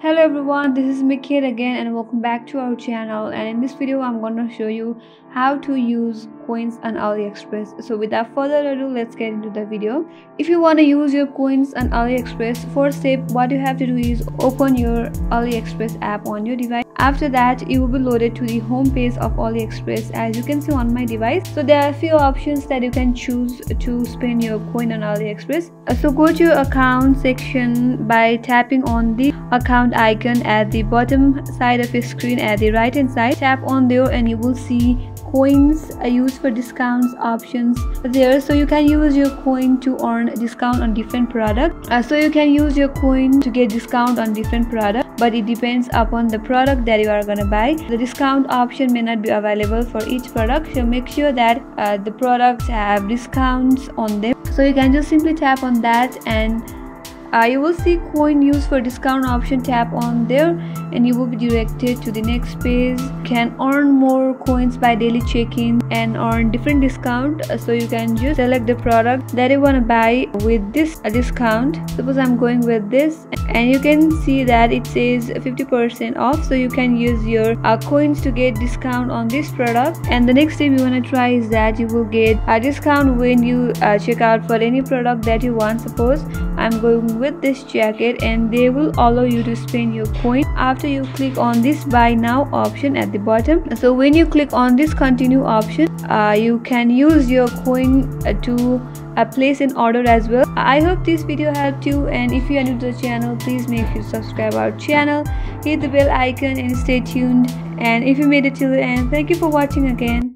hello everyone this is Mikir again and welcome back to our channel. And in this video i'm going to show you how to use coins on aliexpress. So without further ado let's get into the video. If you want to use your coins on aliexpress first step what you have to do is open your aliexpress app on your device. After that you will be loaded to the home page of aliexpress as you can see on my device. So there are a few options that you can choose to spend your coin on aliexpress. So go to your account section by tapping on the account icon at the bottom side of your screen at the right hand side. Tap on there and you will see coins are used for discounts options there. So you can use your coin to earn discount on different product. Uh, so you can use your coin to get discount on different product but it depends upon the product that you are gonna buy. The discount option may not be available for each product so make sure that uh, the products have discounts on them. So you can just simply tap on that and uh, you will see coin used for discount option tap on there and you will be directed to the next page. Can earn more coins by daily check-in and earn different discount. So you can just select the product that you want to buy with this discount. Suppose i'm going with this and you can see that it says 50 percent off so you can use your uh, coins to get discount on this product. And the next thing you want to try is that you will get a discount when you uh, check out for any product that you want. Suppose i'm going with this jacket and they will allow you to spend your coin after you click on this buy now option at the bottom. So when you click on this continue option uh, you can use your coin uh, to uh, place an order as well. I hope this video helped you and if you are new to the channel please make sure to subscribe our channel hit the bell icon and stay tuned. And if you made it till the end thank you for watching again